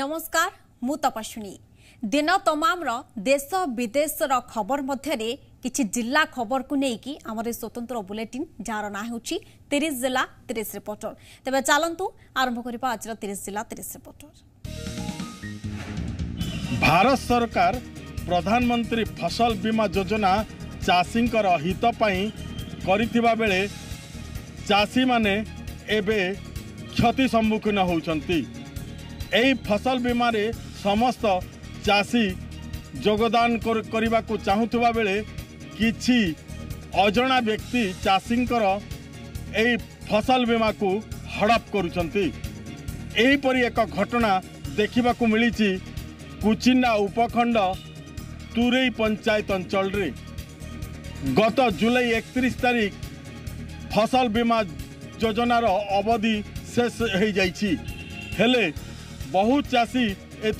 ନମସ୍କାର ମୁଁ ତପସ୍ୱିନୀ ଦିନ ତମାମର ଦେଶ ବିଦେଶର ଖବର ମଧ୍ୟରେ କିଛି ଜିଲ୍ଲା ଖବରକୁ ନେଇକି ଆମର ଏ ସ୍ୱତନ୍ତ୍ର ବୁଲେଟିନ୍ ଯାହାର ନାଁ ହେଉଛି ତିରିଶ ଜିଲ୍ଲା ତିରିଶ ରିପୋର୍ଟର ତେବେ ଚାଲନ୍ତୁ ଆରମ୍ଭ କରିବା ଆଜିର ତିରିଶ ଜିଲ୍ଲା ତିରିଶ ରିପୋର୍ଟର ଭାରତ ସରକାର ପ୍ରଧାନମନ୍ତ୍ରୀ ଫସଲ ବୀମା ଯୋଜନା ଚାଷୀଙ୍କର ହିତ ପାଇଁ କରିଥିବା ବେଳେ ଚାଷୀମାନେ ଏବେ କ୍ଷତି ସମ୍ମୁଖୀନ ହେଉଛନ୍ତି। ଏହି ଫସଲ ବୀମାରେ ସମସ୍ତ ଚାଷୀ ଯୋଗଦାନ କର- କରିବାକୁ ଚାହୁଁଥିବା ବେଳେ କିଛି ଅଜଣା ବ୍ୟକ୍ତି ଚାଷୀଙ୍କର ଏହି ଫସଲ ବୀମାକୁ ହଡ଼ପ କରୁଛନ୍ତି। ଏହିପରି ଏକ ଘଟଣା ଦେଖିବାକୁ ମିଳିଛି କୁଚିଣ୍ଡା ଉପଖଣ୍ଡ ତୁରେଇ ପଞ୍ଚାୟତ ଅଞ୍ଚଳରେ। ଗତ ଜୁଲାଇ ଏକତିରିଶ ତାରିଖ ଫସଲ ବୀମା ଯୋଜନାର ଅବଧି ଶେଷ ହୋଇଯାଇଛି। ହେଲେ বহু চাষী এর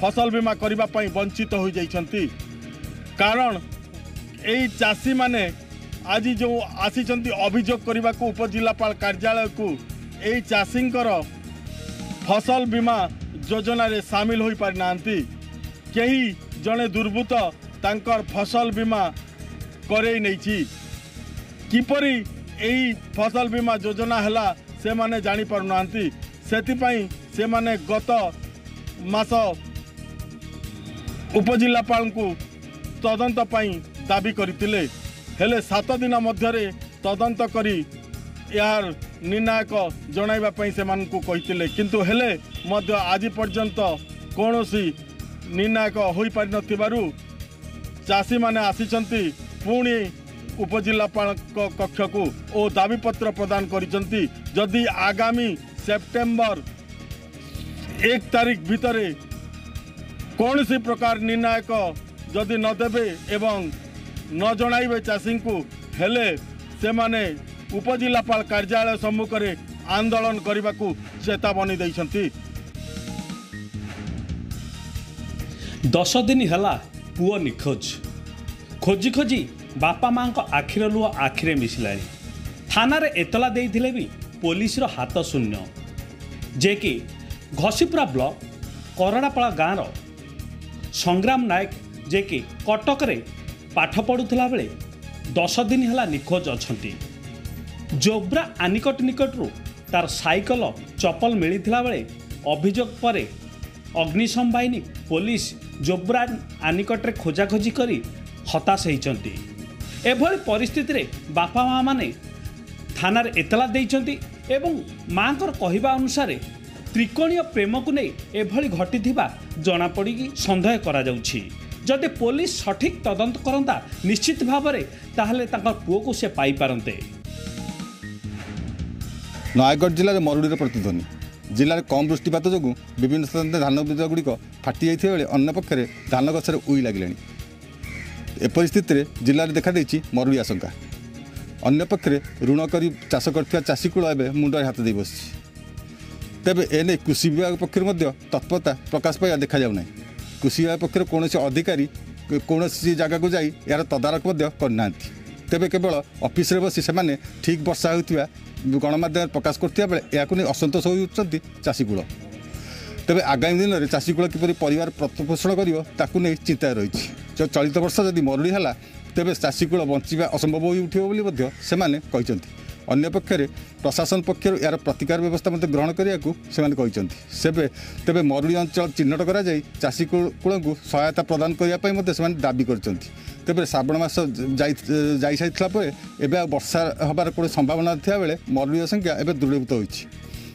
ফসল বীমা করা বঞ্চিত হয়ে যাই কারণ এই চাষী মানে আজ যে আসিছেন অভিযোগ করা উপজেলাপাল কার্যালয় এই চাষীঙ্কর ফসল বীমা যোজনার সামিল হয়ে পারি না কেহি জনে দুর্বৃত্ত তাঁকর ফসল বীমা করেই নেই কিপর এই ফসল বীমা যোজনা হল সে জানিপারু না সেপাই ସେମାନେ ଗତ ମାସ ଉପଜିଲ୍ଲାପାଳଙ୍କୁ ତଦନ୍ତ ପାଇଁ ଦାବି କରିଥିଲେ। ହେଲେ ସାତ ଦିନ ମଧ୍ୟରେ ତଦନ୍ତ କରି ଏହାର ନିର୍ଣ୍ଣାୟକ ଜଣାଇବା ପାଇଁ ସେମାନଙ୍କୁ କହିଥିଲେ। କିନ୍ତୁ ହେଲେ ମଧ୍ୟ ଆଜି ପର୍ଯ୍ୟନ୍ତ କୌଣସି ନିର୍ଣ୍ଣାୟକ ହୋଇପାରିନଥିବାରୁ ଚାଷୀମାନେ ଆସିଛନ୍ତି ପୁଣି ଉପଜିଲ୍ଲାପାଳଙ୍କ କକ୍ଷକୁ ଓ ଦାବିପତ୍ର ପ୍ରଦାନ କରିଛନ୍ତି। ଯଦି ଆଗାମୀ ସେପ୍ଟେମ୍ବର ଏକ ତାରିଖ ଭିତରେ କୌଣସି ପ୍ରକାର ନିର୍ଣ୍ଣାୟକ ଯଦି ନ ଦେବେ ଏବଂ ନ ଜଣାଇବେ ଚାଷୀଙ୍କୁ ହେଲେ ସେମାନେ ଉପଜିଲ୍ଲାପାଳ କାର୍ଯ୍ୟାଳୟ ସମ୍ମୁଖରେ ଆନ୍ଦୋଳନ କରିବାକୁ ଚେତାବନୀ ଦେଇଛନ୍ତି। ଦଶ ଦିନ ହେଲା ପୁଅ ନିଖୋଜ। ଖୋଜି ଖୋଜି ବାପା ମାଙ୍କ ଆଖିର ଲୁହ ଆଖିରେ ମିଶିଲାଣି। ଥାନାରେ ଏତଲା ଦେଇଥିଲେ ବି ପୋଲିସର ହାତ ଶୂନ୍ୟ। ଯେ କି ଘସିପୁରା ବ୍ଲକ କରଡ଼ାପାଳ ଗାଁର ସଂଗ୍ରାମ ନାୟକ ଯେ କି କଟକରେ ପାଠ ପଢ଼ୁଥିଲା ବେଳେ ଦଶ ଦିନ ହେଲା ନିଖୋଜ ଅଛନ୍ତି। ଜୋବ୍ରା ଆନିକଟ ନିକଟରୁ ତାର ସାଇକେଲ ଚପଲ ମିଳିଥିଲା ବେଳେ ଅଭିଯୋଗ ପରେ ଅଗ୍ନିଶମ ବାହିନୀ ପୋଲିସ ଜୋବ୍ରା ଆନିକଟରେ ଖୋଜାଖୋଜି କରି ହତାଶ ହୋଇଛନ୍ତି। ଏଭଳି ପରିସ୍ଥିତିରେ ବାପା ମାଆମାନେ ଥାନାରେ ଏତଲା ଦେଇଛନ୍ତି ଏବଂ ମାଙ୍କର କହିବା ଅନୁସାରେ ତ୍ରିକୋଣୀୟ ପ୍ରେମକୁ ନେଇ ଏଭଳି ଘଟିଥିବା ଜଣାପଡ଼ିକି ସନ୍ଦେହ କରାଯାଉଛି। ଯଦି ପୋଲିସ ସଠିକ୍ ତଦନ୍ତ କରନ୍ତା ନିଶ୍ଚିତ ଭାବରେ ତାହେଲେ ତାଙ୍କ ପୁଅକୁ ସେ ପାଇପାରନ୍ତେ। ନୟାଗଡ଼ ଜିଲ୍ଲାରେ ମରୁଡ଼ିର ପ୍ରତିଧ୍ୱନି। ଜିଲ୍ଲାରେ କମ୍ ବୃଷ୍ଟିପାତ ଯୋଗୁଁ ବିଭିନ୍ନ ସ୍ଥାନରେ ଧାନ ବୀଜଗୁଡ଼ିକ ଫାଟି ଯାଇଥିବା ବେଳେ ଅନ୍ୟପକ୍ଷରେ ଧାନ ଗଛରେ ଉଇ ଲାଗିଲାଣି। ଏପରି ସ୍ଥିତିରେ ଜିଲ୍ଲାରେ ଦେଖାଦେଇଛି ମରୁଡ଼ି ଆଶଙ୍କା। ଅନ୍ୟପକ୍ଷରେ ଋଣ କରି ଚାଷ କରିଥିବା ଚାଷୀ କୂଳ ଏବେ ମୁଣ୍ଡରେ ହାତ ଦେଇ ବସିଛି। ତେବେ ଏନେଇ କୃଷି ବିଭାଗ ପକ୍ଷରୁ ମଧ୍ୟ ତତ୍ପରତା ପ୍ରକାଶ ପାଇବା ଦେଖାଯାଉନାହିଁ କୃଷି ବିଭାଗ ପକ୍ଷରୁ କୌଣସି ଅଧିକାରୀ କୌଣସି ଜାଗାକୁ ଯାଇ ଏହାର ତଦାରଖ ମଧ୍ୟ କରିନାହାନ୍ତି। ତେବେ କେବଳ ଅଫିସରେ ବସି ସେମାନେ ଠିକ୍ ବର୍ଷା ହେଉଥିବା ଗଣମାଧ୍ୟମରେ ପ୍ରକାଶ କରୁଥିବା ବେଳେ ଏହାକୁ ନେଇ ଅସନ୍ତୋଷ ହେଉଛନ୍ତି ଚାଷୀକୂଳ। ତେବେ ଆଗାମୀ ଦିନରେ ଚାଷୀକୂଳ କିପରି ପରିବାର ପ୍ରତିପୋଷଣ କରିବ ତାକୁ ନେଇ ଚିନ୍ତାରେ ରହିଛି। ଯ- ଚଳିତ ବର୍ଷ ଯଦି ମରୁଡ଼ି ହେଲା ତେବେ ଚାଷୀକୂଳ ବଞ୍ଚିବା ଅସମ୍ଭବ ହୋଇ ଉଠିବ ବୋଲି ମଧ୍ୟ ସେମାନେ କହିଛନ୍ତି। ଅନ୍ୟପକ୍ଷରେ ପ୍ରଶାସନ ପକ୍ଷରୁ ଏହାର ପ୍ରତିକାର ବ୍ୟବସ୍ଥା ମଧ୍ୟ ଗ୍ରହଣ କରିବାକୁ ସେମାନେ କହିଛନ୍ତି ସେବେ ତେବେ ମରୁଡ଼ି ଅଞ୍ଚଳ ଚିହ୍ନଟ କରାଯାଇ ଚାଷୀ କୂଳ- କୂଳଙ୍କୁ ସହାୟତା ପ୍ରଦାନ କରିବା ପାଇଁ ମଧ୍ୟ ସେମାନେ ଦାବି କରିଛନ୍ତି ତେବେ ଶ୍ରାବଣ ମାସ ଯାଇ ଯାଇସାରିଥିଲା ପରେ ଏବେ ଆଉ ବର୍ଷା ହେବାର କୌଣସି ସମ୍ଭାବନା ଥିବା ବେଳେ ମରୁଡ଼ିର ସଂଖ୍ୟା ଏବେ ଦୃଢ଼ୀଭୂତ ହୋଇଛି।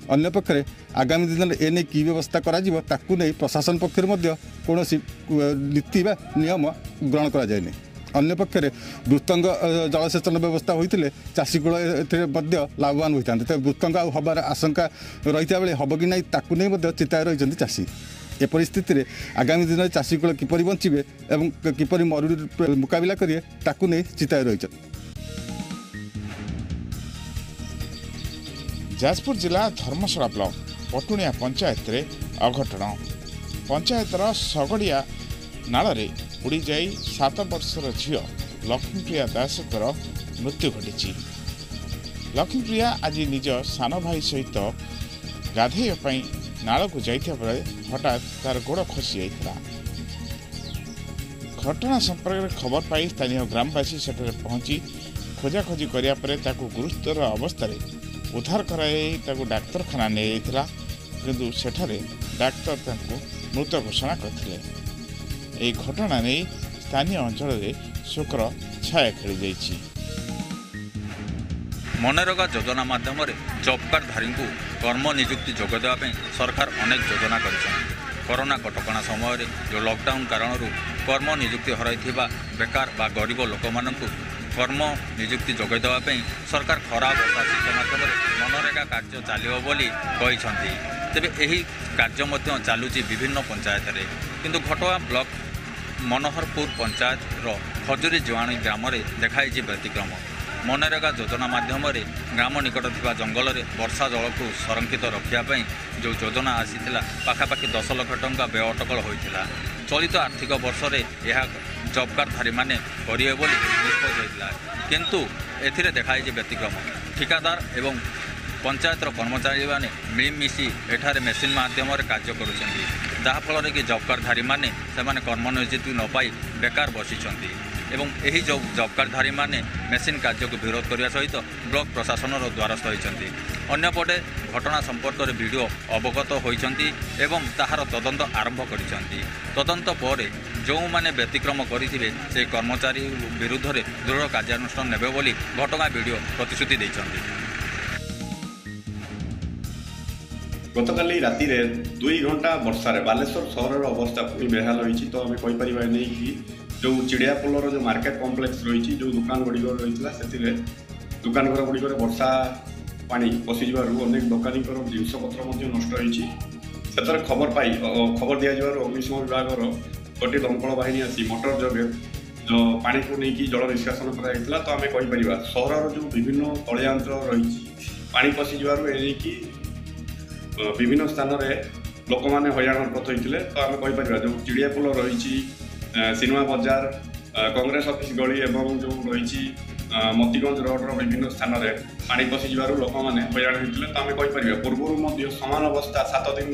ଅନ୍ୟପକ୍ଷରେ ଆଗାମୀ ଦିନରେ ଏ ନେଇ କି ବ୍ୟବସ୍ଥା କରାଯିବ ତାକୁ ନେଇ ପ୍ରଶାସନ ପକ୍ଷରୁ ମଧ୍ୟ କୌଣସି ଅ, ନୀତି ବା ନିୟମ ଗ୍ରହଣ କରାଯାଇନି ଅନ୍ୟପକ୍ଷରେ ବୃତ୍ତଙ୍ଗ ଜଳସେଚନ ବ୍ୟବସ୍ଥା ହୋଇଥିଲେ ଚାଷୀକୂଳ ଏଥିରେ ମଧ୍ୟ ଲାଭବାନ ହୋଇଥାନ୍ତେ। ତେବେ ବୃତ୍ତଙ୍ଗ ଆଉ ହେବାର ଆଶଙ୍କା ରହିଥିବା ବେଳେ ହେବ କି ନାହିଁ ତାକୁ ନେଇ ମଧ୍ୟ ଚିନ୍ତାରେ ରହିଛନ୍ତି ଚାଷୀ। ଏ ପରିସ୍ଥିତିରେ ଆଗାମୀ ଦିନରେ ଚାଷୀକୂଳ କିପରି ବଞ୍ଚିବେ ଏବଂ କିପରି ମରୁଡ଼ି ମୁକାବିଲା କରିବେ ତାକୁ ନେଇ ଚିନ୍ତାରେ ରହିଛନ୍ତି। ଯାଜପୁର ଜିଲ୍ଲା ଧର୍ମଶାଳା ବ୍ଲକ ପଟୁଣିଆ ପଞ୍ଚାୟତରେ ଅଘଟଣ। ପଞ୍ଚାୟତର ଶଗଡ଼ିଆ ନାଳରେ ବୁଡ଼ିଯାଇ ସାତ ବର୍ଷର ଝିଅ ଲକ୍ଷ୍ମୀପ୍ରିୟା ଦାସଙ୍କର ମୃତ୍ୟୁ ଘଟିଛି। ଲକ୍ଷ୍ମୀପ୍ରିୟା ଆଜି ନିଜ ସାନ ଭାଇ ସହିତ ଗାଧୋଇବା ପାଇଁ ନାଳକୁ ଯାଇଥିବା ବେଳେ ହଠାତ୍ ତାର ଗୋଡ଼ ଖସି ଯାଇଥିଲା। ଘଟଣା ସମ୍ପର୍କରେ ଖବର ପାଇ ସ୍ଥାନୀୟ ଗ୍ରାମବାସୀ ସେଠାରେ ପହଞ୍ଚି ଖୋଜାଖୋଜି କରିବା ପରେ ତାକୁ ଗୁରୁତର ଅବସ୍ଥାରେ ଉଦ୍ଧାର କରାଯାଇ ତାକୁ ଡାକ୍ତରଖାନା ନିଆଯାଇଥିଲା କିନ୍ତୁ ସେଠାରେ ଡାକ୍ତର ତାଙ୍କୁ ମୃତ ଘୋଷଣା କରିଥିଲେ। ଏହି ଘଟଣା ନେଇ ସ୍ଥାନୀୟ ଅଞ୍ଚଳରେ ଶୋକର ଛାୟା ଖେଳିଯାଇଛି ମନରେଗା ଯୋଜନା ମାଧ୍ୟମରେ ଜବ୍ କାର୍ଡଧାରୀଙ୍କୁ କର୍ମ ନିଯୁକ୍ତି ଯୋଗାଇ ଦେବା ପାଇଁ ସରକାର ଅନେକ ଯୋଜନା କରିଛନ୍ତି। କରୋନା କଟକଣା ସମୟରେ ଯେଉଁ ଲକଡାଉନ୍ କାରଣରୁ କର୍ମ ନିଯୁକ୍ତି ହରାଇଥିବା ବେକାର ବା ଗରିବ ଲୋକମାନଙ୍କୁ କର୍ମ ନିଯୁକ୍ତି ଯୋଗାଇ ଦେବା ପାଇଁ ସରକାର ଖରା ବର୍ଷା ଶୀତ ମାଧ୍ୟମରେ ମନରେଗା କାର୍ଯ୍ୟ ଚାଲିବ ବୋଲି କହିଛନ୍ତି। ତେବେ ଏହି କାର୍ଯ୍ୟ ମଧ୍ୟ ଚାଲୁଛି ବିଭିନ୍ନ ପଞ୍ଚାୟତରେ। କିନ୍ତୁ ଘଟଗାଁ ବ୍ଲକ ମନୋହରପୁର ପଞ୍ଚାୟତର ଖଜୁରୀ ଜୁଆଣି ଗ୍ରାମରେ ଦେଖାଇଛି ବ୍ୟତିକ୍ରମ। ମନରେଗା ଯୋଜନା ମାଧ୍ୟମରେ ଗ୍ରାମ ନିକଟ ଥିବା ଜଙ୍ଗଲରେ ବର୍ଷା ଜଳକୁ ସଂରକ୍ଷିତ ରଖିବା ପାଇଁ ଯେଉଁ ଯୋଜନା ଆସିଥିଲା ପାଖାପାଖି ଦଶ ଲକ୍ଷ ଟଙ୍କା ବ୍ୟୟ ଅଟକଳ ହୋଇଥିଲା। ଚଳିତ ଆର୍ଥିକ ବର୍ଷରେ ଏହା ଜବ୍ କାର୍ଡଧାରୀମାନେ କରିବେ ବୋଲି ନିଷ୍ପତ୍ତି ହୋଇଥିଲା। କିନ୍ତୁ ଏଥିରେ ଦେଖାଯାଇଛି ବ୍ୟତିକ୍ରମ। ଠିକାଦାର ଏବଂ ପଞ୍ଚାୟତର କର୍ମଚାରୀମାନେ ମିଳିମିଶି ଏଠାରେ ମେସିନ୍ ମାଧ୍ୟମରେ କାର୍ଯ୍ୟ କରୁଛନ୍ତି। ଯାହାଫଳରେ କି ଜବ୍ କାର୍ଡଧାରୀମାନେ ସେମାନେ କର୍ମ ନିଯୁକ୍ତି ନ ପାଇ ବେକାର ବସିଛନ୍ତି। ଏବଂ ଏହି ଯେଉଁ ଜବ୍ କାର୍ଡଧାରୀମାନେ ମେସିନ୍ କାର୍ଯ୍ୟକୁ ବିରୋଧ କରିବା ସହିତ ବ୍ଲକ ପ୍ରଶାସନର ଦ୍ୱାରସ୍ଥ ହୋଇଛନ୍ତି। ଅନ୍ୟପଟେ ଘଟଣା ସମ୍ପର୍କରେ ଭିଡ଼ିଓ ଅବଗତ ହୋଇଛନ୍ତି ଏବଂ ତାହାର ତଦନ୍ତ ଆରମ୍ଭ କରିଛନ୍ତି। ତଦନ୍ତ ପରେ ଯେଉଁମାନେ ବ୍ୟତିକ୍ରମ କରିଥିବେ ସେହି କର୍ମଚାରୀ ବିରୁଦ୍ଧରେ ଦୃଢ଼ କାର୍ଯ୍ୟାନୁଷ୍ଠାନ ନେବେ ବୋଲି ଘଟଗାଁ ଭିଡ଼ିଓ ପ୍ରତିଶ୍ରୁତି ଦେଇଛନ୍ତି। ଗତକାଲି ରାତିରେ ଦୁଇ ଘଣ୍ଟା ବର୍ଷାରେ ବାଲେଶ୍ୱର ସହରର ଅବସ୍ଥା ପୁଣି ବେହାଲ ହୋଇଛି ତ ଆମେ କହିପାରିବା ଏ ନେଇକି ଯେଉଁ ଚିଡ଼ିଆ ପୋଲର ଯେଉଁ ମାର୍କେଟ କମ୍ପ୍ଲେକ୍ସ ରହିଛି ଯେଉଁ ଦୋକାନ ଗୁଡ଼ିକ ରହିଥିଲା ସେଥିରେ ଦୋକାନ ଘର ଗୁଡ଼ିକରେ ବର୍ଷା ପାଣି ପଶିଯିବାରୁ ଅନେକ ଦୋକାନୀଙ୍କର ଜିନିଷପତ୍ର ମଧ୍ୟ ନଷ୍ଟ ହୋଇଛି ସେଥିରେ ଖବର ପାଇ ଅ- ଖବର ଦିଆଯିବାରୁ ଅଗ୍ନିଶମ ବିଭାଗର ଗୋଟିଏ ଦମକଳ ବାହିନୀ ଆସି ମଟର ଯୋଗେ ଯେଉଁ ପାଣିକୁ ନେଇକି ଜଳ ନିଷ୍କାସନ କରାଯାଇଥିଲା ତ ଆମେ କହିପାରିବା ସହରର ଯେଉଁ ବିଭିନ୍ନ ତଳିଆ ଅଞ୍ଚଳ ରହିଛି ପାଣି ପଶିଯିବାରୁ ଏ ନେଇକି ଅ, ବିଭିନ୍ନ ସ୍ଥାନରେ ଲୋକମାନେ ହଇରାଣ ହରକତ ହୋଇଥିଲେ ତ ଆମେ କହିପାରିବା ଯେଉଁ ଚିଡ଼ିଆ ପୋଲ ରହିଛି ଅ, ସିନେମା ବଜାର ଅ, କଂଗ୍ରେସ ଅଫିସ ଗଳି ଏବଂ ଯେଉଁ ରହିଛି ଅ, ମତିଗଞ୍ଜ ରୋଡର ବିଭିନ୍ନ ସ୍ଥାନରେ ପାଣି ପଶିଯିବାରୁ ଲୋକମାନେ ହଇରାଣ ହୋଇଥିଲେ ତ ଆମେ କହିପାରିବା ପୂର୍ବରୁ ମଧ୍ୟ ସମାନ ଅବସ୍ଥା ସାତ ଦିନ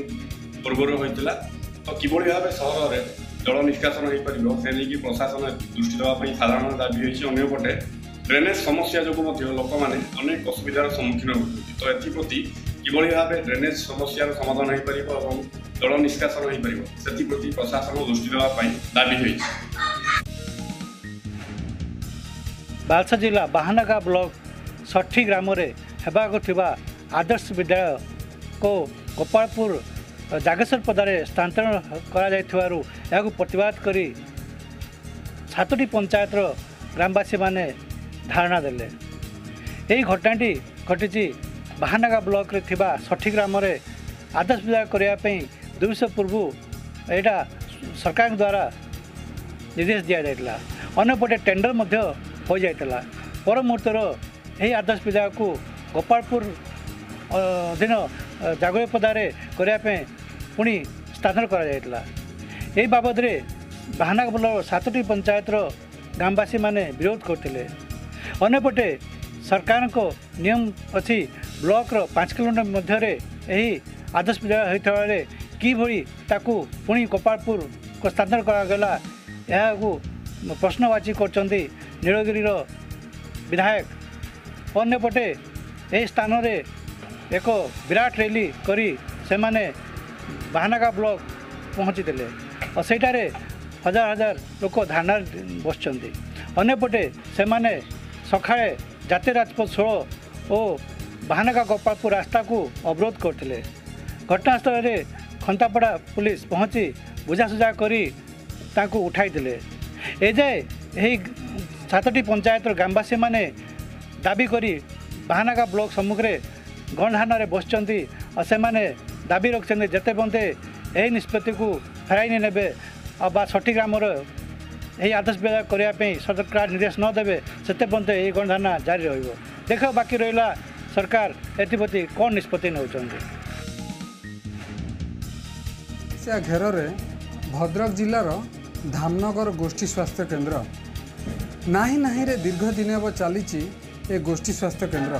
ପୂର୍ବରୁ ହୋଇଥିଲା ତ କିଭଳି ଭାବେ ସହରରେ ଜଳ ନିଷ୍କାସନ ହୋଇପାରିବ ସେ ନେଇକି ପ୍ରଶାସନ ଦୃଷ୍ଟି ଦେବା ପାଇଁ ସାଧାରଣ ଦାବି ହୋଇଛି ଅନ୍ୟପଟେ ଡ୍ରେନେଜ ସମସ୍ୟା ଯୋଗୁଁ ମଧ୍ୟ ଲୋକମାନେ ଅନେକ ଅସୁବିଧାର ସମ୍ମୁଖୀନ ହେଉଛନ୍ତି ତ ଏଥିପ୍ରତି କିଭଳି ଭାବେ ଡ୍ରେନେଜ ସମସ୍ୟାର ସମାଧାନ ହୋଇପାରିବ ଏବଂ ଜଳ ନିଷ୍କାସନ ହୋଇପାରିବ ସେଥିପ୍ରତି ପ୍ରଶାସନ ଦୃଷ୍ଟି ଦେବା ପାଇଁ ଦାବି ହୋଇଛି। ବାଲସା ଜିଲ୍ଲା ବାହାନଗା ବ୍ଲକ ଷଠି ଗ୍ରାମରେ ହେବାକୁ ଥିବା ଆଦର୍ଶ ବିଦ୍ୟାଳୟକୁ ଗୋପାଳପୁର ଜାଗେଶ୍ୱର ପଦାରେ ସ୍ଥାନାନ୍ତରଣ କରାଯାଇଥିବାରୁ ଏହାକୁ ପ୍ରତିବାଦ କରି ସାତଟି ପଞ୍ଚାୟତର ଗ୍ରାମବାସୀମାନେ ଧାରଣା ଦେଲେ। ଏହି ଘଟଣାଟି ଘଟିଛି ବାହାନଗା ବ୍ଲକରେ ଥିବା ଷଠି ଗ୍ରାମରେ ଆଦର୍ଶ ବିଦ୍ୟାଳୟ କରିବା ପାଇଁ ଦୁଇ ବର୍ଷ ପୂର୍ବରୁ ଏଇଟା ସରକାରଙ୍କ ଦ୍ୱାରା ନିର୍ଦ୍ଦେଶ ଦିଆଯାଇଥିଲା। ଅନ୍ୟପଟେ ଟେଣ୍ଡର ମଧ୍ୟ ହୋଇଯାଇଥିଲା। ପର ମୁହୂର୍ତ୍ତର ଏହି ଆଦର୍ଶ ବିଦ୍ୟାଳୟକୁ ଗୋପାଳପୁର ଅଧୀନ ଜାଗରପଦାରେ କରିବା ପାଇଁ ପୁଣି ସ୍ଥାନାନ୍ତର କରାଯାଇଥିଲା। ଏହି ବାବଦରେ ବାହାନା ବ୍ଲକ ସାତଟି ପଞ୍ଚାୟତର ଗ୍ରାମବାସୀମାନେ ବିରୋଧ କରିଥିଲେ। ଅନ୍ୟପଟେ ସରକାରଙ୍କ ନିୟମ ଅଛି ବ୍ଲକର ପାଞ୍ଚ କିଲୋମିଟର ମଧ୍ୟରେ ଏହି ଆଦର୍ଶ ବିଦ୍ୟାଳୟ ହୋଇଥିବା ବେଳେ କିଭଳି ତାକୁ ପୁଣି ଗୋପାଳପୁରକୁ ସ୍ଥାନାନ୍ତର କରାଗଲା ଏହାକୁ ପ୍ରଶ୍ନବାଚୀ କରିଛନ୍ତି ନୀଳଗିରିର ବିଧାୟକ। ଅନ୍ୟପଟେ ଏହି ସ୍ଥାନରେ ଏକ ବିରାଟ ର୍ୟାଲି କରି ସେମାନେ ବାହାନଗା ବ୍ଲକ ପହଞ୍ଚିଥିଲେ ଓ ସେଇଠାରେ ହଜାର ହଜାର ଲୋକ ଧାରଣାରେ ବସିଛନ୍ତି। ଅନ୍ୟପଟେ ସେମାନେ ସକାଳେ ଜାତୀୟ ରାଜପଥ ଷୋହଳ ଓ ବାହାନଗା ଗୋପାଳପୁର ରାସ୍ତାକୁ ଅବରୋଧ କରିଥିଲେ। ଘଟଣାସ୍ଥଳରେ ଖନ୍ତାପଡ଼ା ପୁଲିସ ପହଞ୍ଚି ବୁଝାସୁଝା କରି ତାଙ୍କୁ ଉଠାଇଥିଲେ। ଏଯାଏ ଏହି ସାତଟି ପଞ୍ଚାୟତର ଗ୍ରାମବାସୀମାନେ ଦାବି କରି ବାହାନଗା ବ୍ଲକ ସମ୍ମୁଖରେ ଗଣଧାରଣାରେ ବସିଛନ୍ତି ଆଉ ସେମାନେ ଦାବି ରଖିଛନ୍ତି ଯେତେ ପର୍ଯ୍ୟନ୍ତ ଏହି ନିଷ୍ପତ୍ତିକୁ ଫେରାଇ ନେବେ ଆଉ ବା ସଠିକ୍ ଗ୍ରାମର ଏହି ଆଦର୍ଶ ବିଭାଗ କରିବା ପାଇଁ ସରକାର ନିର୍ଦ୍ଦେଶ ନ ଦେବେ ସେତେ ପର୍ଯ୍ୟନ୍ତ ଏହି ଗଣଧାରଣା ଜାରି ରହିବ। ଦେଖ ବାକି ରହିଲା ସରକାର ଏଥିପ୍ରତି କ'ଣ ନିଷ୍ପତ୍ତି ନେଉଛନ୍ତି? ସେ ଘେରରେ ଭଦ୍ରକ ଜିଲ୍ଲାର ଧାମନଗର ଗୋଷ୍ଠୀ ସ୍ୱାସ୍ଥ୍ୟ କେନ୍ଦ୍ର। ନାହିଁ ନାହିଁରେ ଦୀର୍ଘ ଦିନ ହେବ ଚାଲିଛି ଏ ଗୋଷ୍ଠୀ ସ୍ୱାସ୍ଥ୍ୟ କେନ୍ଦ୍ର।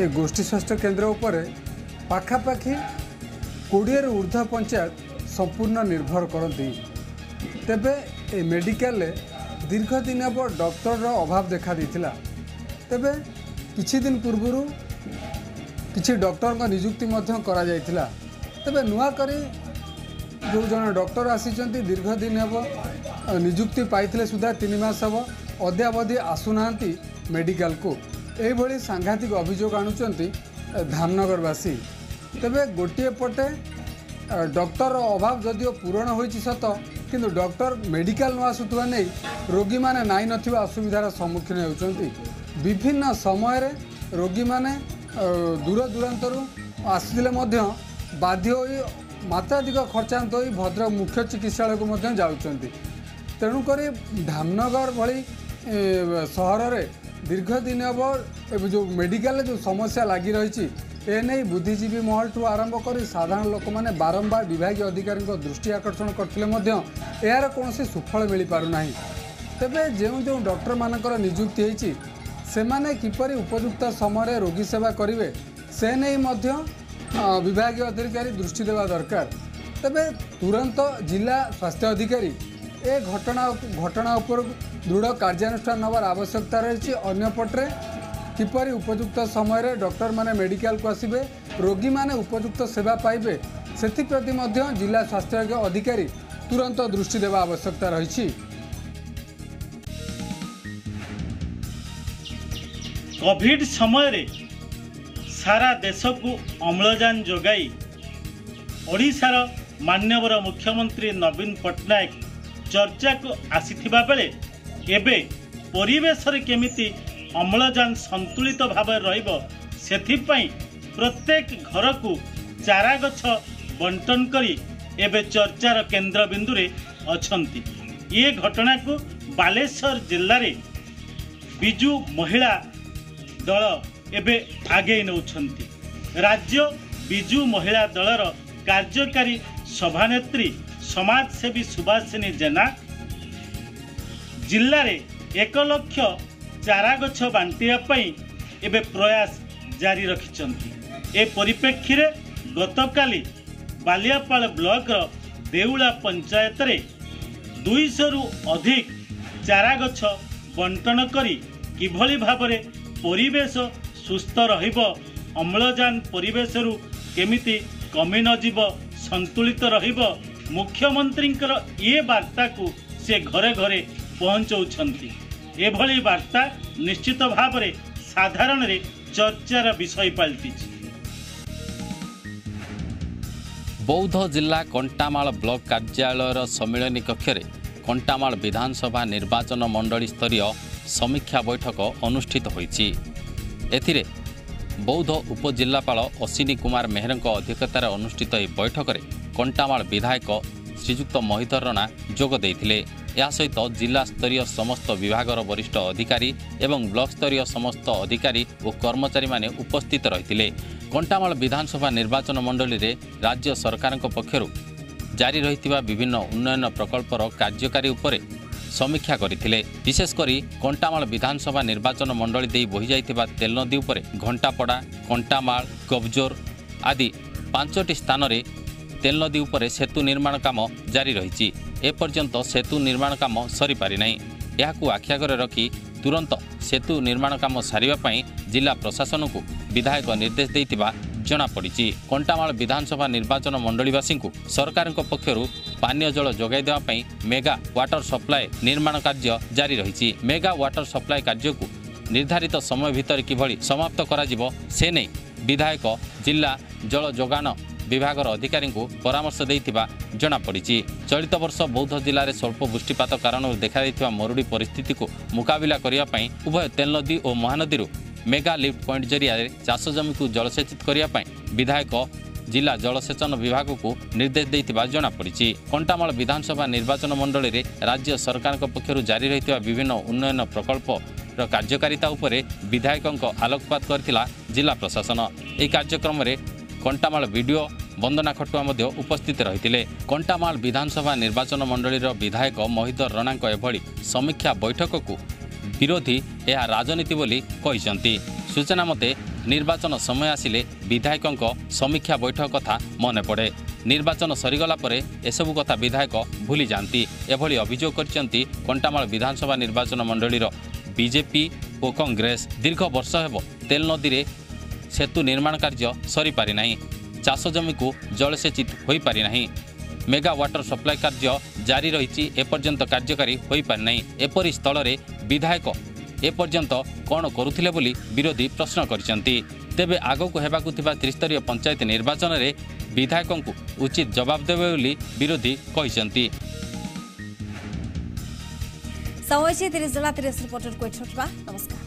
ଏ ଗୋଷ୍ଠୀ ସ୍ୱାସ୍ଥ୍ୟ କେନ୍ଦ୍ର ଉପରେ ପାଖାପାଖି କୋଡ଼ିଏରୁ ଉର୍ଦ୍ଧ୍ୱ ପଞ୍ଚାୟତ ସମ୍ପୂର୍ଣ୍ଣ ନିର୍ଭର କରନ୍ତି। ତେବେ ଏ ମେଡ଼ିକାଲରେ ଦୀର୍ଘ ଦିନ ହେବ ଡକ୍ଟରର ଅଭାବ ଦେଖା ଦେଇଥିଲା ତେବେ କିଛି ଦିନ ପୂର୍ବରୁ କିଛି ଡକ୍ଟରଙ୍କ ନିଯୁକ୍ତି ମଧ୍ୟ କରାଯାଇଥିଲା। ତେବେ ନୂଆ କରି ଯେଉଁ ଜଣେ ଡକ୍ଟର ଆସିଛନ୍ତି ଦୀର୍ଘ ଦିନ ହେବ ନିଯୁକ୍ତି ପାଇଥିଲେ ସୁଦ୍ଧା ତିନି ମାସ ହେବ ଅଦ୍ୟାବଧି ଆସୁନାହାନ୍ତି ମେଡ଼ିକାଲକୁ। ଏହିଭଳି ସାଂଘାତିକ ଅଭିଯୋଗ ଆଣୁଛନ୍ତି ଧାମନଗରବାସୀ। ତେବେ ଗୋଟିଏ ପଟେ ଡକ୍ଟରର ଅଭାବ ଯଦିଓ ପୂରଣ ହୋଇଛି ସତ କିନ୍ତୁ ଡକ୍ଟର ମେଡ଼ିକାଲ ନ ଆସୁଥିବା ନେଇ ରୋଗୀମାନେ ନାହିଁ ନଥିବା ଅସୁବିଧାର ସମ୍ମୁଖୀନ ହେଉଛନ୍ତି। ବିଭିନ୍ନ ସମୟରେ ରୋଗୀମାନେ ଦୂର ଦୂରାନ୍ତରୁ ଆସିଥିଲେ ମଧ୍ୟ ବାଧ୍ୟ ହୋଇ ମାତ୍ରାଧିକ ଖର୍ଚ୍ଚାନ୍ତ ହୋଇ ଭଦ୍ରକ ମୁଖ୍ୟ ଚିକିତ୍ସାଳୟକୁ ମଧ୍ୟ ଯାଉଛନ୍ତି। ତେଣୁକରି ଧାମନଗର ଭଳି ସହରରେ ଦୀର୍ଘ ଦିନ ହେବ ଏବେ ଯେଉଁ ମେଡ଼ିକାଲରେ ଯେଉଁ ସମସ୍ୟା ଲାଗି ରହିଛି ଏ ନେଇ ବୁଦ୍ଧିଜୀବୀ ମହଲଠୁ ଆରମ୍ଭ କରି ସାଧାରଣ ଲୋକମାନେ ବାରମ୍ବାର ବିଭାଗୀୟ ଅଧିକାରୀଙ୍କ ଦୃଷ୍ଟି ଆକର୍ଷଣ କରିଥିଲେ ମଧ୍ୟ ଏହାର କୌଣସି ସୁଫଳ ମିଳିପାରୁନାହିଁ। ତେବେ ଯେଉଁ ଯେଉଁ ଡକ୍ଟରମାନଙ୍କର ନିଯୁକ୍ତି ହେଇଛି ସେମାନେ କିପରି ଉପଯୁକ୍ତ ସମୟରେ ରୋଗୀ ସେବା କରିବେ ସେ ନେଇ ମଧ୍ୟ ଅ, ବିଭାଗୀୟ ଅଧିକାରୀ ଦୃଷ୍ଟି ଦେବା ଦରକାର। ତେବେ ତୁରନ୍ତ ଜିଲ୍ଲା ସ୍ୱାସ୍ଥ୍ୟ ଅଧିକାରୀ ଏ ଘଟଣା ଘଟଣା ଉପରକୁ ଦୃଢ଼ କାର୍ଯ୍ୟାନୁଷ୍ଠାନ ନେବାର ଆବଶ୍ୟକତା ରହିଛି। ଅନ୍ୟପଟରେ କିପରି ଉପଯୁକ୍ତ ସମୟରେ ଡକ୍ଟରମାନେ ମେଡ଼ିକାଲକୁ ଆସିବେ ରୋଗୀମାନେ ଉପଯୁକ୍ତ ସେବା ପାଇବେ ସେଥିପ୍ରତି ମଧ୍ୟ ଜିଲ୍ଲା ସ୍ୱାସ୍ଥ୍ୟ ଅଧିକାରୀ ତୁରନ୍ତ ଦୃଷ୍ଟି ଦେବା ଆବଶ୍ୟକତା ରହିଛି। କୋଭିଡ ସମୟରେ ସାରା ଦେଶକୁ ଅମ୍ଳଜାନ ଯୋଗାଇ ଓଡ଼ିଶାର ମାନ୍ୟବର ମୁଖ୍ୟମନ୍ତ୍ରୀ ନବୀନ ପଟ୍ଟନାୟକ ଚର୍ଚ୍ଚାକୁ ଆସିଥିବା ବେଳେ ଏବେ ପରିବେଶରେ କେମିତି ଅମ୍ଳଜାନ ସନ୍ତୁଳିତ ଭାବରେ ରହିବ ସେଥିପାଇଁ ପ୍ରତ୍ୟେକ ଘରକୁ ଚାରା ଗଛ ବଣ୍ଟନ କରି ଏବେ ଚର୍ଚ୍ଚାର କେନ୍ଦ୍ରବିନ୍ଦୁରେ ଅଛନ୍ତି। ଏ ଘଟଣାକୁ ବାଲେଶ୍ୱର ଜିଲ୍ଲାରେ ବିଜୁ ମହିଳା ଦଳ ଏବେ ଆଗେଇ ନେଉଛନ୍ତି। ରାଜ୍ୟ ବିଜୁ ମହିଳା ଦଳର କାର୍ଯ୍ୟକାରୀ ସଭାନେତ୍ରୀ ସମାଜସେବୀ ସୁଭାଷିନୀ ଜେନା ଜିଲ୍ଲାରେ ଏକ ଲକ୍ଷ ଚାରା ଗଛ ବାଣ୍ଟିବା ପାଇଁ ଏବେ ପ୍ରୟାସ ଜାରି ରଖିଛନ୍ତି। ଏ ପରିପ୍ରେକ୍ଷୀରେ ଗତକାଲି ବାଲିଆପାଳ ବ୍ଲକର ଦେଉଳା ପଞ୍ଚାୟତରେ ଦୁଇଶହରୁ ଅଧିକ ଚାରା ଗଛ ବଣ୍ଟନ କରି କିଭଳି ଭାବରେ ପରିବେଶ ସୁସ୍ଥ ରହିବ ଅମ୍ଳଜାନ ପରିବେଶରୁ କେମିତି କମି ନଯିବ ସନ୍ତୁଳିତ ରହିବ ମୁଖ୍ୟମନ୍ତ୍ରୀଙ୍କର ଏ ବାର୍ତ୍ତାକୁ ସେ ଘରେ ଘରେ ପହଞ୍ଚଉଛନ୍ତି। ଏଭଳି ବାର୍ତ୍ତା ନିଶ୍ଚିତ ଭାବରେ ସାଧାରଣରେ ଚର୍ଚ୍ଚାର ବିଷୟ ପାଲଟିଛି। ବୌଦ୍ଧ ଜିଲ୍ଲା କଣ୍ଟାମାଳ ବ୍ଲକ କାର୍ଯ୍ୟାଳୟର ସମ୍ମିଳନୀ କକ୍ଷରେ କଣ୍ଟାମାଳ ବିଧାନସଭା ନିର୍ବାଚନ ମଣ୍ଡଳୀ ସ୍ତରୀୟ ସମୀକ୍ଷା ବୈଠକ ଅନୁଷ୍ଠିତ ହୋଇଛି। ଏଥିରେ ବୌଦ୍ଧ ଉପଜିଲ୍ଲାପାଳ ଅଶ୍ୱିନୀ କୁମାର ମେହେରଙ୍କ ଅଧ୍ୟକ୍ଷତାରେ ଅନୁଷ୍ଠିତ ଏହି ବୈଠକରେ କଣ୍ଟାମାଳ ବିଧାୟକ ଶ୍ରୀଯୁକ୍ତ ମହିଧର ରଣା ଯୋଗ ଦେଇଥିଲେ। ଏହା ସହିତ ଜିଲ୍ଲାସ୍ତରୀୟ ସମସ୍ତ ବିଭାଗର ବରିଷ୍ଠ ଅଧିକାରୀ ଏବଂ ବ୍ଲକସ୍ତରୀୟ ସମସ୍ତ ଅଧିକାରୀ ଓ କର୍ମଚାରୀମାନେ ଉପସ୍ଥିତ ରହିଥିଲେ। କଣ୍ଟାମାଳ ବିଧାନସଭା ନିର୍ବାଚନ ମଣ୍ଡଳୀରେ ରାଜ୍ୟ ସରକାରଙ୍କ ପକ୍ଷରୁ ଜାରି ରହିଥିବା ବିଭିନ୍ନ ଉନ୍ନୟନ ପ୍ରକଳ୍ପର କାର୍ଯ୍ୟକାରୀ ଉପରେ ସମୀକ୍ଷା କରିଥିଲେ। ବିଶେଷ କରି କଣ୍ଟାମାଳ ବିଧାନସଭା ନିର୍ବାଚନ ମଣ୍ଡଳୀ ଦେଇ ବୋହିଯାଇଥିବା ତେଲନଦୀ ଉପରେ ଘଣ୍ଟାପଡ଼ା କଣ୍ଟାମାଳ କବଜୋର ଆଦି ପାଞ୍ଚଟି ସ୍ଥାନରେ ତେଲନଦୀ ଉପରେ ସେତୁ ନିର୍ମାଣ କାମ ଜାରି ରହିଛି। ଏପର୍ଯ୍ୟନ୍ତ ସେତୁ ନିର୍ମାଣ କାମ ସରିପାରିନାହିଁ ଏହାକୁ ଆଖିଆଗରେ ରଖି ତୁରନ୍ତ ସେତୁ ନିର୍ମାଣ କାମ ସାରିବା ପାଇଁ ଜିଲ୍ଲା ପ୍ରଶାସନକୁ ବିଧାୟକ ନିର୍ଦ୍ଦେଶ ଦେଇଥିବା ଜଣାପଡ଼ିଛି। କଣ୍ଟାମାଳ ବିଧାନସଭା ନିର୍ବାଚନ ମଣ୍ଡଳୀବାସୀଙ୍କୁ ସରକାରଙ୍କ ପକ୍ଷରୁ ପାନୀୟ ଜଳ ଯୋଗାଇ ଦେବା ପାଇଁ ମେଗା ୱାଟର ସପ୍ଲାଏ ନିର୍ମାଣ କାର୍ଯ୍ୟ ଜାରି ରହିଛି। ମେଗା ୱାଟର ସପ୍ଲାଏ କାର୍ଯ୍ୟକୁ ନିର୍ଦ୍ଧାରିତ ସମୟ ଭିତରେ କିଭଳି ସମାପ୍ତ କରାଯିବ ସେ ନେଇ ବିଧାୟକ ଜିଲ୍ଲା ଜଳ ଯୋଗାଣ ବିଭାଗର ଅଧିକାରୀଙ୍କୁ ପରାମର୍ଶ ଦେଇଥିବା ଜଣାପଡ଼ିଛି। ଚଳିତ ବର୍ଷ ବୌଦ୍ଧ ଜିଲ୍ଲାରେ ସ୍ୱଳ୍ପ ବୃଷ୍ଟିପାତ କାରଣରୁ ଦେଖାଦେଇଥିବା ମରୁଡ଼ି ପରିସ୍ଥିତିକୁ ମୁକାବିଲା କରିବା ପାଇଁ ଉଭୟ ତେଲନଦୀ ଓ ମହାନଦୀରୁ ମେଗା ଲିଫ୍ଟ ପଏଣ୍ଟ ଜରିଆରେ ଚାଷ ଜମିକୁ ଜଳସେଚିତ କରିବା ପାଇଁ ବିଧାୟକ ଜିଲ୍ଲା ଜଳସେଚନ ବିଭାଗକୁ ନିର୍ଦ୍ଦେଶ ଦେଇଥିବା ଜଣାପଡ଼ିଛି। କଣ୍ଟାମାଳ ବିଧାନସଭା ନିର୍ବାଚନ ମଣ୍ଡଳୀରେ ରାଜ୍ୟ ସରକାରଙ୍କ ପକ୍ଷରୁ ଜାରି ରହିଥିବା ବିଭିନ୍ନ ଉନ୍ନୟନ ପ୍ରକଳ୍ପର କାର୍ଯ୍ୟକାରିତା ଉପରେ ବିଧାୟକଙ୍କ ଆଲୋକପାତ କରିଥିଲା ଜିଲ୍ଲା ପ୍ରଶାସନ। ଏହି କାର୍ଯ୍ୟକ୍ରମରେ କଣ୍ଟାମାଳ ବିଡିଓ ବନ୍ଦନା ଖଟୁଆ ମଧ୍ୟ ଉପସ୍ଥିତ ରହିଥିଲେ। କଣ୍ଟାମାଳ ବିଧାନସଭା ନିର୍ବାଚନ ମଣ୍ଡଳୀର ବିଧାୟକ ମହିଧର ରଣାଙ୍କ ଏଭଳି ସମୀକ୍ଷା ବୈଠକକୁ ବିରୋଧୀ ଏହା ରାଜନୀତି ବୋଲି କହିଛନ୍ତି। ସୂଚନା ମତେ ନିର୍ବାଚନ ସମୟ ଆସିଲେ ବିଧାୟକଙ୍କ ସମୀକ୍ଷା ବୈଠକ କଥା ମନେ ପଡ଼େ। ନିର୍ବାଚନ ସରିଗଲା ପରେ ଏସବୁ କଥା ବିଧାୟକ ଭୁଲି ଯାଆନ୍ତି ଏଭଳି ଅଭିଯୋଗ କରିଛନ୍ତି କଣ୍ଟାମାଳ ବିଧାନସଭା ନିର୍ବାଚନ ମଣ୍ଡଳୀର ବିଜେପି ଓ କଂଗ୍ରେସ। ଦୀର୍ଘ ବର୍ଷ ହେବ ତେଲ ନଦୀରେ ସେତୁ ନିର୍ମାଣ କାର୍ଯ୍ୟ ସରିପାରିନାହିଁ। ଚାଷ ଜମିକୁ ଜଳସେଚିତ ହୋଇପାରିନାହିଁ। ମେଗା ୱାଟର ସପ୍ଲାଏ କାର୍ଯ୍ୟ ଜାରି ରହିଛି। ଏପର୍ଯ୍ୟନ୍ତ କାର୍ଯ୍ୟକାରୀ ହୋଇପାରିନାହିଁ। ଏପରି ସ୍ଥଳରେ ବିଧାୟକ ଏପର୍ଯ୍ୟନ୍ତ କ'ଣ କରୁଥିଲେ ବୋଲି ବିରୋଧୀ ପ୍ରଶ୍ନ କରିଛନ୍ତି। ତେବେ ଆଗକୁ ହେବାକୁ ଥିବା ତ୍ରିସ୍ତରୀୟ ପଞ୍ଚାୟତ ନିର୍ବାଚନରେ ବିଧାୟକଙ୍କୁ ଉଚିତ ଜବାବ ଦେବେ ବୋଲି ବିରୋଧୀ କହିଛନ୍ତି। ସମୟ ତିରିଶ ଜଣ ତିରିଶ ରିପୋର୍ଟରକୁ ଏଠି ରଖିବା। ନମସ୍କାର।